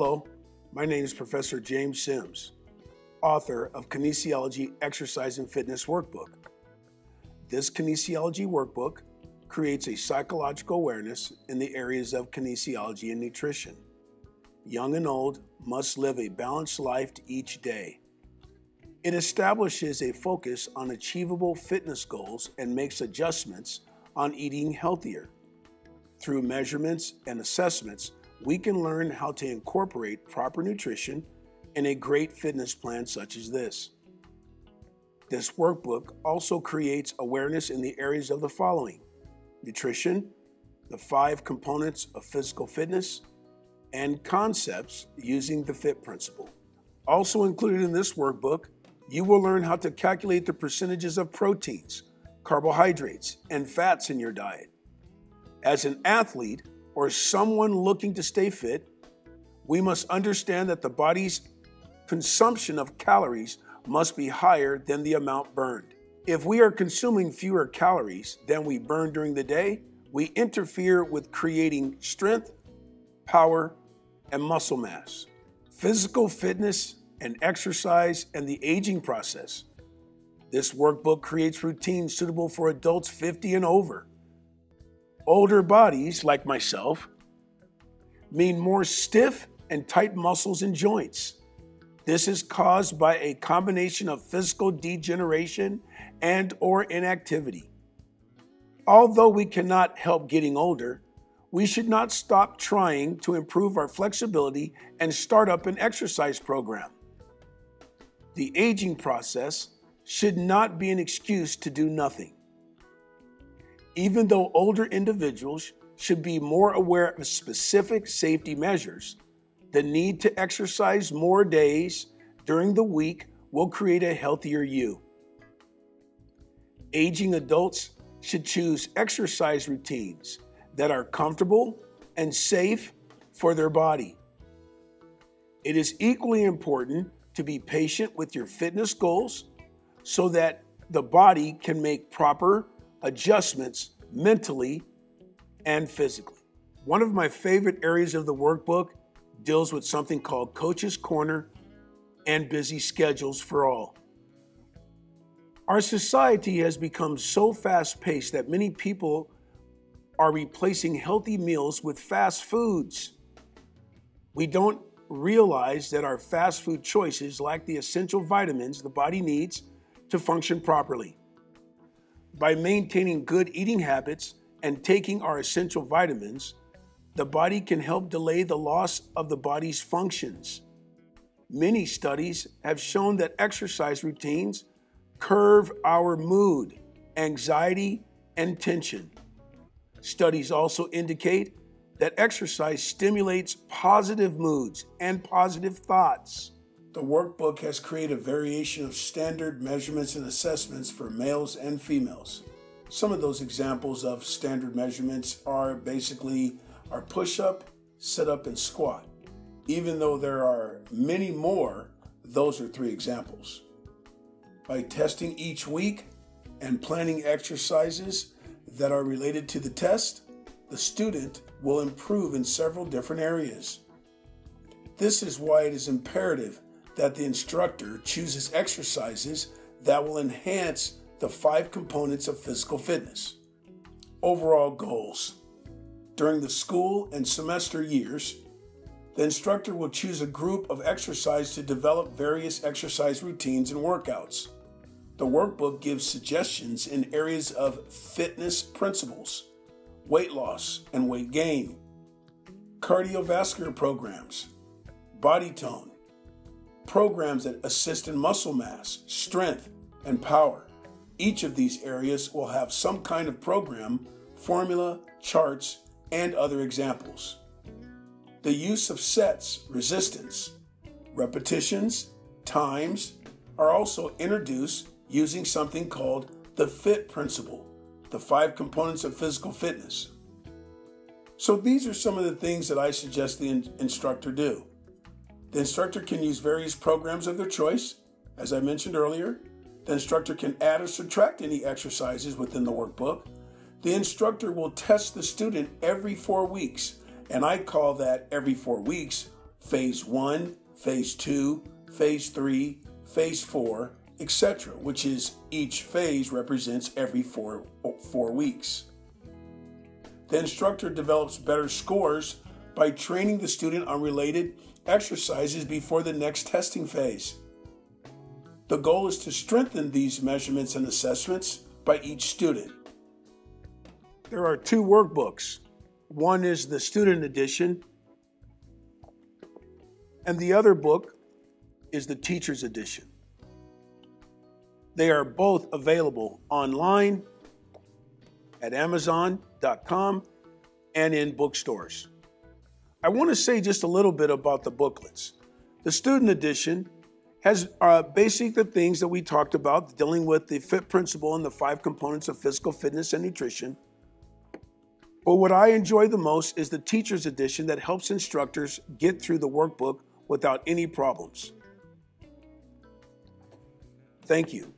Hello, my name is Professor James Sims, author of Kinesiology Exercise and Fitness Workbook. This kinesiology workbook creates a psychological awareness in the areas of kinesiology and nutrition. Young and old must live a balanced life each day. It establishes a focus on achievable fitness goals and makes adjustments on eating healthier. Through measurements and assessments, we can learn how to incorporate proper nutrition in a great fitness plan such as this. This workbook also creates awareness in the areas of the following nutrition, the five components of physical fitness, and concepts using the FIT principle. Also included in this workbook, you will learn how to calculate the percentages of proteins, carbohydrates, and fats in your diet. As an athlete or someone looking to stay fit, we must understand that the body's consumption of calories must be higher than the amount burned. If we are consuming fewer calories than we burn during the day, we interfere with creating strength, power, and muscle mass. Physical fitness and exercise and the aging process. This workbook creates routines suitable for adults 50 and over. Older bodies, like myself, mean more stiff and tight muscles and joints. This is caused by a combination of physical degeneration and or inactivity. Although we cannot help getting older, we should not stop trying to improve our flexibility and start up an exercise program. The aging process should not be an excuse to do nothing. Even though older individuals should be more aware of specific safety measures, the need to exercise more days during the week will create a healthier you. Aging adults should choose exercise routines that are comfortable and safe for their body. It is equally important to be patient with your fitness goals so that the body can make proper adjustments mentally and physically. One of my favorite areas of the workbook deals with something called Coach's Corner and busy schedules for all. Our society has become so fast paced that many people are replacing healthy meals with fast foods. We don't realize that our fast food choices lack the essential vitamins the body needs to function properly. By maintaining good eating habits and taking our essential vitamins, the body can help delay the loss of the body's functions. Many studies have shown that exercise routines curve our mood, anxiety, and tension. Studies also indicate that exercise stimulates positive moods and positive thoughts. The workbook has created a variation of standard measurements and assessments for males and females. Some of those examples of standard measurements are basically our push up, sit up, and squat. Even though there are many more, those are three examples. By testing each week and planning exercises that are related to the test, the student will improve in several different areas. This is why it is imperative that the instructor chooses exercises that will enhance the five components of physical fitness. Overall goals. During the school and semester years, the instructor will choose a group of exercise to develop various exercise routines and workouts. The workbook gives suggestions in areas of fitness principles weight loss and weight gain, cardiovascular programs, body tone, programs that assist in muscle mass, strength, and power. Each of these areas will have some kind of program, formula, charts, and other examples. The use of sets, resistance, repetitions, times are also introduced using something called the FIT principle the five components of physical fitness. So, these are some of the things that I suggest the in- instructor do. The instructor can use various programs of their choice. As I mentioned earlier, the instructor can add or subtract any exercises within the workbook. The instructor will test the student every four weeks, and I call that every four weeks phase one, phase two, phase three, phase four, etc., which is each phase represents every four, four weeks. The instructor develops better scores by training the student on related exercises before the next testing phase. The goal is to strengthen these measurements and assessments by each student. There are two workbooks. One is the student edition, and the other book is the teacher's edition. They are both available online at Amazon.com and in bookstores. I want to say just a little bit about the booklets. The student edition has uh, basic the things that we talked about, dealing with the FIT principle and the five components of physical fitness and nutrition. But what I enjoy the most is the teacher's edition that helps instructors get through the workbook without any problems. Thank you.